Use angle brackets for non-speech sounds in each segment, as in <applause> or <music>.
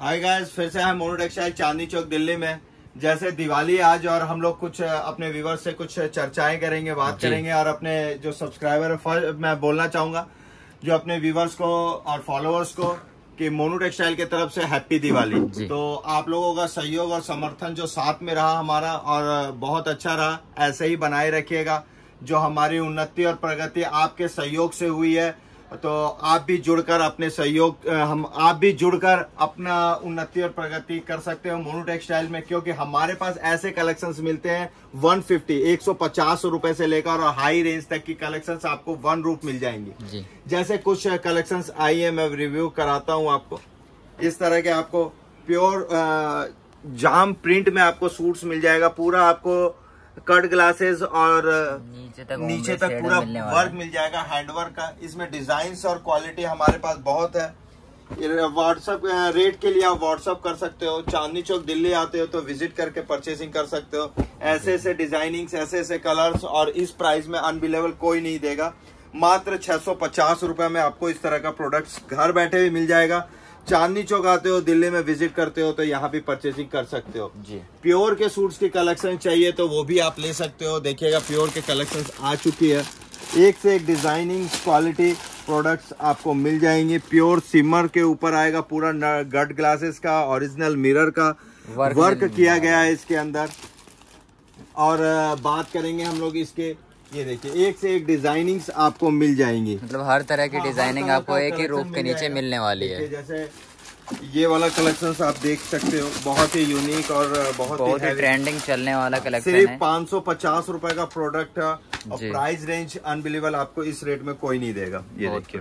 Hi guys फिर से है मोनू टेक्सटाइल चांदनी चौक दिल्ली में। जैसे दिवाली आज और हम लोग कुछ अपने व्यूवर्स से कुछ चर्चाएँ करेंगे बात करेंगे और अपने जो सब्सक्राइबर फ़र्स्ट मैं बोलना चाहूँगा जो अपने व्यूवर्स को और फॉलोअर्स को कि मोनू टेक्सटाइल की तरफ़ से हैप्पी दिवाली। तो आप लोगों का सहयोग और समर्थन जो साथ में रहा हमारा और बहुत अच्छा रहा ऐसे ही बनाए रखिएगा। जो हमारी उन्नति और प्रगति आपके सहयोग से हुई है तो आप भी जुड़कर अपने सहयोग हम आप भी जुड़कर अपना उन्नति और प्रगति कर सकते हो मोनू टेक्सटाइल में क्योंकि हमारे पास ऐसे कलेक्शंस मिलते हैं 150 150 रुपए से लेकर और हाई रेंज तक की कलेक्शंस आपको वन रूप मिल जाएँगी। जी। जैसे कुछ कलेक्शंस आई है मैं रिव्यू कराता हूँ आपको। इस तरह के आपको प्योर जाम प्रिंट में आपको सूट्स मिल जाएगा पूरा आपको कट ग्लासेस और नीचे तक नीचे तक पूरा वर्क मिल जाएगा हैंड वर्क का। इसमें डिज़ाइन और क्वालिटी हमारे पास बहुत है। व्हाट्सअप रेट के लिए आप व्हाट्सअप कर सकते हो। चांदनी चौक दिल्ली आते हो तो विज़िट करके परचेसिंग कर सकते हो। ऐसे ऐसे डिज़ाइनिंग ऐसे ऐसे कलर्स और इस प्राइस में अनबिलेबल कोई नहीं देगा। मात्र छह सौ में आपको इस तरह का प्रोडक्ट्स घर बैठे भी मिल जाएगा। चांदनी चौक आते हो दिल्ली में विज़िट करते हो तो यहाँ भी परचेसिंग कर सकते हो। जी। प्योर के सूट्स के कलेक्शन चाहिए तो वो भी आप ले सकते हो। देखिएगा प्योर के कलेक्शन आ चुकी है। एक से एक डिज़ाइनिंग क्वालिटी प्रोडक्ट्स आपको मिल जाएँगे। प्योर सिमर के ऊपर आएगा पूरा गट ग्लासेस का ओरिजिनल मिरर का। वर्क वर्क किया गया है इसके अंदर। और बात करेंगे हम लोग इसके ये देखिए एक से एक डिजाइनिंग्स आपको मिल जाएँगी। मतलब हर तरह की हाँ, डिज़ाइनिंग तरह आपको एक ही रूफ के नीचे मिलने वाली है। जैसे ये वाला कलेक्शन आप देख सकते हो बहुत ही यूनिक और बहुत, बहुत ही ही ट्रेंडिंग चलने वाला कलेक्शन सिर्फ़ है। पाँच सौ पचास रूपए का प्रोडक्ट है और प्राइस रेंज अनबिलीवेबल आपको इस रेट में कोई नहीं देगा। ये देखिए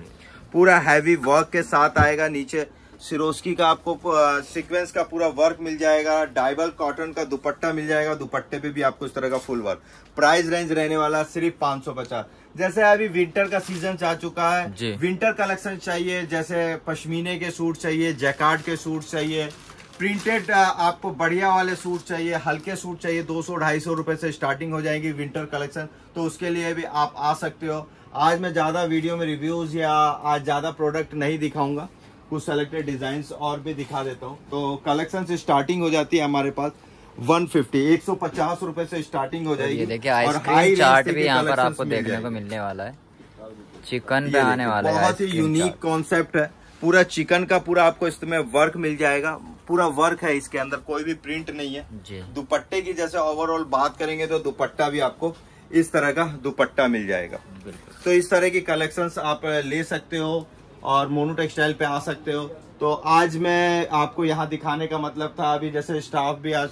पूरा हैवी वर्क के साथ आएगा नीचे सिरोस्की का आपको सीक्वेंस का पूरा वर्क मिल जाएगा डाइबल कॉटन का दुपट्टा मिल जाएगा दुपट्टे पे भी आपको इस तरह का फुल वर्क प्राइस रेंज रहने वाला सिर्फ़ पाँच सौ पचास. जैसे अभी विंटर का सीज़न जा चुका है विंटर कलेक्शन चाहिए जैसे पश्मीने के सूट चाहिए जैकार्ड के सूट चाहिए प्रिंटेड आपको बढ़िया वाले सूट चाहिए हल्के सूट चाहिए 200 ढाई सौ रुपए से स्टार्टिंग हो जाएगी विंटर कलेक्शन तो उसके लिए भी आप आ सकते हो. आज मैं ज़्यादा वीडियो में रिव्यूज़ या आज ज़्यादा प्रोडक्ट नहीं दिखाऊँगा. कुछ सेलेक्टेड डिज़ाइन और भी दिखा देता हूँ। तो कलेक्शन से स्टार्टिंग हो जाती है हमारे पास 150 150 रुपए से स्टार्टिंग हो जाएगी ये देखिए आइसक्रीम चाट भी यहाँ पर आपको देखने को मिलने वाला है। चिकन पे आने वाला है बहुत ही यूनिक कॉन्सेप्ट है। पूरा चिकन का पूरा आपको इसमें वर्क मिल जाएगा। पूरा वर्क है इसके अंदर कोई भी प्रिंट नहीं है। दुपट्टे की जैसे ओवरऑल बात करेंगे तो दुपट्टा भी आपको इस तरह का दुपट्टा मिल जाएगा। तो इस तरह की कलेक्शंस आप ले सकते हो। और मोनू टेक्सटाइल पे आ सकते हो। तो आज मैं आपको यहाँ दिखाने का मतलब था, अभी जैसे स्टाफ भी आज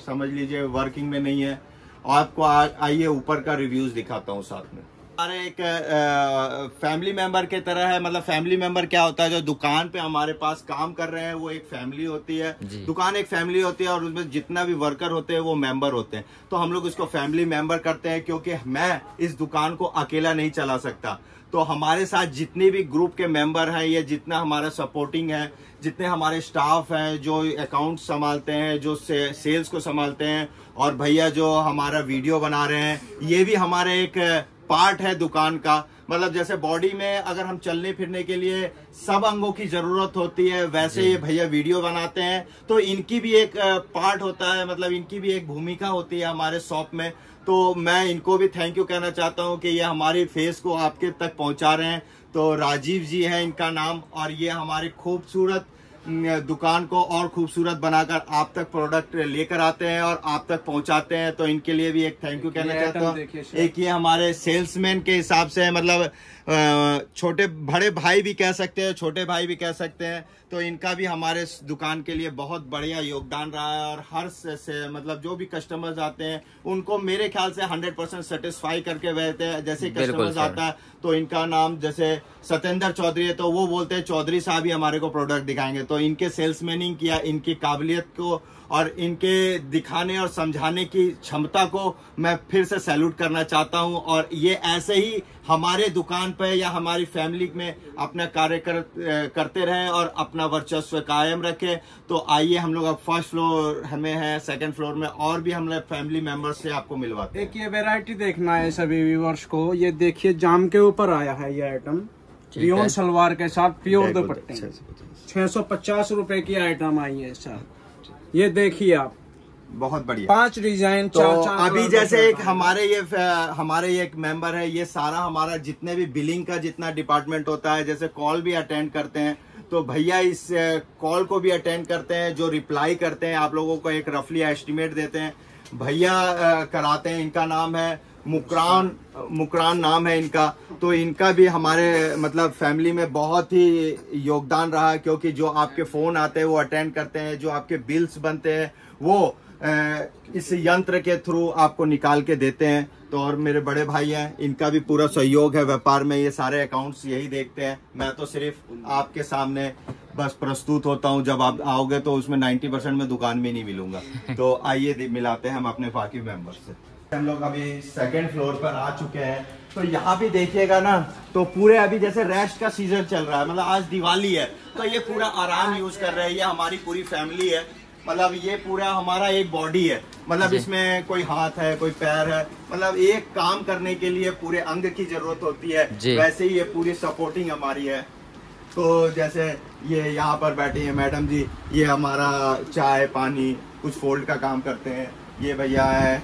समझ लीजिए वर्किंग में नहीं है। आपको आइए ऊपर का रिव्यूज़ दिखाता हूँ साथ में। हमारे एक फैमिली मेंबर के तरह है। मतलब फैमिली मेंबर क्या होता है? जो दुकान पे हमारे पास काम कर रहे हैं वो एक फैमिली होती है। दुकान एक फैमिली होती है और उसमें जितना भी वर्कर होते हैं वो मेंबर होते हैं। तो हम लोग इसको फैमिली मेंबर करते हैं क्योंकि मैं इस दुकान को अकेला नहीं चला सकता। तो हमारे साथ जितने भी ग्रुप के मेंबर हैं या जितना हमारा सपोर्टिंग है जितने हमारे स्टाफ हैं जो अकाउंट संभालते हैं जो से, सेल्स को संभालते हैं और भैया जो हमारा वीडियो बना रहे हैं ये भी हमारे एक पार्ट है दुकान का। मतलब जैसे बॉडी में अगर हम चलने फिरने के लिए सब अंगों की ज़रूरत होती है वैसे ये भैया वीडियो बनाते हैं। तो इनकी भी एक पार्ट होता है मतलब इनकी भी एक भूमिका होती है हमारे शॉप में। तो मैं इनको भी थैंक यू कहना चाहता हूँ कि ये हमारी फेस को आपके तक पहुँचा रहे हैं। तो राजीव जी है इनका नाम और ये हमारी खूबसूरत दुकान को और खूबसूरत बनाकर आप तक प्रोडक्ट लेकर आते हैं और आप तक पहुंचाते हैं तो इनके लिए भी एक थैंक यू कहना चाहता हूँ। एक ये हमारे सेल्समैन के हिसाब से मतलब छोटे बड़े भाई भी कह सकते हैं छोटे भाई भी कह सकते हैं। तो इनका भी हमारे दुकान के लिए बहुत बढ़िया योगदान रहा है और हर से, से मतलब जो भी कस्टमर्स आते हैं उनको मेरे ख्याल से हंड्रेड परसेंट सेटिस्फाई करके रहते हैं। जैसे कस्टमर्स आता है तो इनका नाम जैसे सत्येंद्र चौधरी है तो वो बोलते हैं चौधरी साहब ही हमारे को प्रोडक्ट दिखाएँगे। तो इनके सेल्समैनिंग किया इनकी काबिलियत को और इनके दिखाने और समझाने की क्षमता को मैं फिर से सैल्यूट करना चाहता हूँ। और ये ऐसे ही हमारे दुकान पे या हमारी फैमिली में अपना कार्य कर, करते रहें और अपना वर्चस्व कायम रखें। तो आइए हम लोग अब फ़र्स्ट फ्लोर हमें है सेकंड फ्लोर में और भी हम लोग फैमिली मेंबर्स से आपको मिलवाते हैं। एक ये वेराइटी देखना है सभी व्यूवर्स को। ये देखिए जाम के ऊपर आया है ये आइटम रियोन सलवार के साथ प्योर दुपट्टे। पचास। छह सौ पचास रूपए की आइटम आई है सर ये देखिए आप। बहुत बढ़िया। पाँच डिज़ाइन तो चार चार अभी जैसे एक हमारे ये हमारे ये एक मेंबर है ये सारा हमारा जितने भी बिलिंग का जितना डिपार्टमेंट होता है जैसे कॉल भी अटेंड करते हैं तो भैया इस कॉल को भी अटेंड करते हैं जो रिप्लाई करते हैं आप लोगों को एक रफली एस्टिमेट देते हैं। भैया कराते हैं इनका नाम है मुकरान मुकरान नाम है इनका। तो इनका भी हमारे मतलब फैमिली में बहुत ही योगदान रहा क्योंकि जो आपके फ़ोन आते हैं वो अटेंड करते हैं जो आपके बिल्स बनते हैं वो इस यंत्र के थ्रू आपको निकाल के देते हैं। तो और मेरे बड़े भाई हैं इनका भी पूरा सहयोग है व्यापार में ये सारे अकाउंट्स यही देखते हैं। मैं तो सिर्फ़ आपके सामने बस प्रस्तुत होता हूँ जब आप आओगे तो उसमें 90 परसेंट में दुकान में नहीं मिलूँगा। <laughs> तो आइए मिलाते हैं हम अपने बाकी मेंबर से। हम लोग अभी सेकंड फ्लोर पर आ चुके हैं। तो यहाँ भी देखिएगा ना तो पूरे अभी जैसे रेस्ट का सीज़न चल रहा है मतलब आज दिवाली है तो ये पूरा आराम यूज़ कर रहे हैं ये हमारी पूरी फैमिली है। मतलब ये पूरा हमारा एक बॉडी है। मतलब इसमें कोई हाथ है कोई पैर है मतलब एक काम करने के लिए पूरे अंग की ज़रूरत होती है। वैसे ही ये पूरी सपोर्टिंग हमारी है। तो जैसे ये यहाँ पर बैठे है मैडम जी ये हमारा चाय पानी कुछ फोल्ड का काम करते हैं। ये भैया है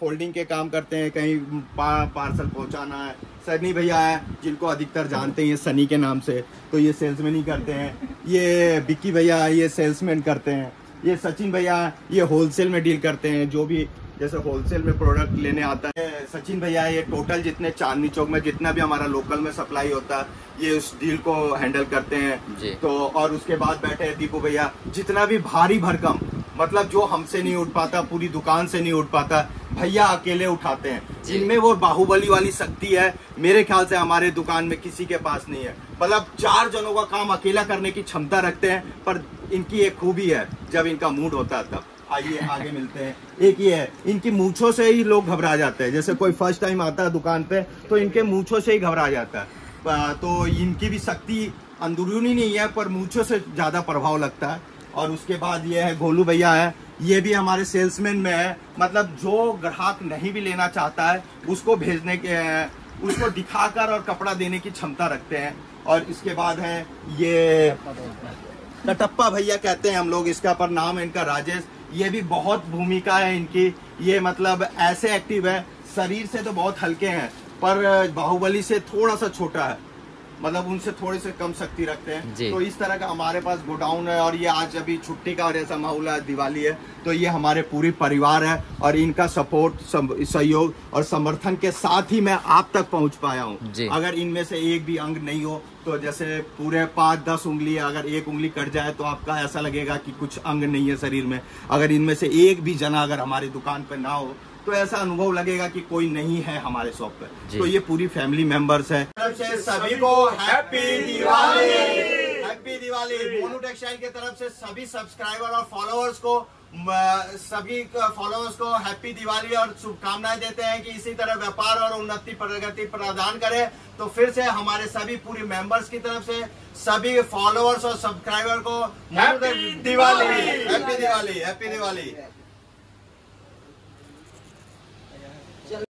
फोल्डिंग के काम करते हैं कहीं पा, पार्सल पहुंचाना है। सनी भैया है जिनको अधिकतर जानते हैं सनी के नाम से तो ये सेल्समैन ही करते हैं। ये बिक्की भैया ये सेल्समैन करते हैं। ये सचिन भैया ये होलसेल में डील करते हैं जो भी जैसे होलसेल में प्रोडक्ट लेने आता है। सचिन भैया ये टोटल जितने चांदनी चौक में जितना भी हमारा लोकल में सप्लाई होता है ये उस डील को हैंडल करते हैं। तो और उसके बाद बैठे हैं दीपू भैया जितना भी भारी भरकम मतलब जो हमसे नहीं उठ पाता पूरी दुकान से नहीं उठ पाता भैया अकेले उठाते हैं। जिनमें वो बाहुबली वाली शक्ति है मेरे ख्याल से हमारे दुकान में किसी के पास नहीं है। मतलब चार जनों का काम अकेला करने की क्षमता रखते हैं पर इनकी एक खूबी है जब इनका मूड होता है तब। आइए आगे मिलते हैं। एक ये है इनकी मूछों से ही लोग घबरा जाते हैं। जैसे कोई फ़र्स्ट टाइम आता है दुकान पे तो इनके मूछों से ही घबरा जाता है। तो इनकी भी शक्ति अंदरूनी नहीं है पर मूछों से ज़्यादा प्रभाव लगता है। और उसके बाद ये है, गोलू भैया है, ये भी हमारे सेल्समैन में है। मतलब जो ग्राहक नहीं भी लेना चाहता है, उसको भेजने के, उसको दिखाकर और कपड़ा देने की क्षमता रखते हैं। और इसके बाद है, ये कटप्पा भैया कहते हैं हम लोग, इसका पर नाम है इनका राजेश। ये भी बहुत भूमिका है इनकी। ये मतलब ऐसे एक्टिव है, शरीर से तो बहुत हल्के हैं, पर बाहुबली से थोड़ा सा छोटा है। मतलब उनसे थोड़ी से कम शक्ति रखते हैं। तो इस तरह का हमारे पास गोडाउन है और ये आज अभी छुट्टी का और ऐसा माहौल है दिवाली है। तो ये हमारे पूरी परिवार है और इनका सपोर्ट सहयोग और समर्थन के साथ ही मैं आप तक पहुँच पाया हूँ। अगर इनमें से एक भी अंग नहीं हो तो जैसे पूरे पाँच दस उंगली अगर एक उंगली कट जाए तो आपका ऐसा लगेगा कि कुछ अंग नहीं है शरीर में। अगर इनमें से एक भी जना अगर हमारी दुकान पर ना हो तो ऐसा अनुभव लगेगा कि कोई नहीं है हमारे शॉप पे जी। तो ये पूरी फैमिली मेंबर्स है। सभी को happy Diwali. Happy Diwali. Monu textile के तरफ़ से सभी सब्सक्राइबर और फॉलोअर्स को सभी फॉलोअर्स को हैप्पी दिवाली और शुभकामनाएँ देते हैं कि इसी तरह व्यापार और उन्नति प्रगति प्रदान करें। तो फिर से हमारे सभी पूरी मेंबर्स की तरफ़ से सभी फॉलोअर्स और सब्सक्राइबर को टेक- दिवाली। हैप्पी दिवाली। हैप्पी दिवाली।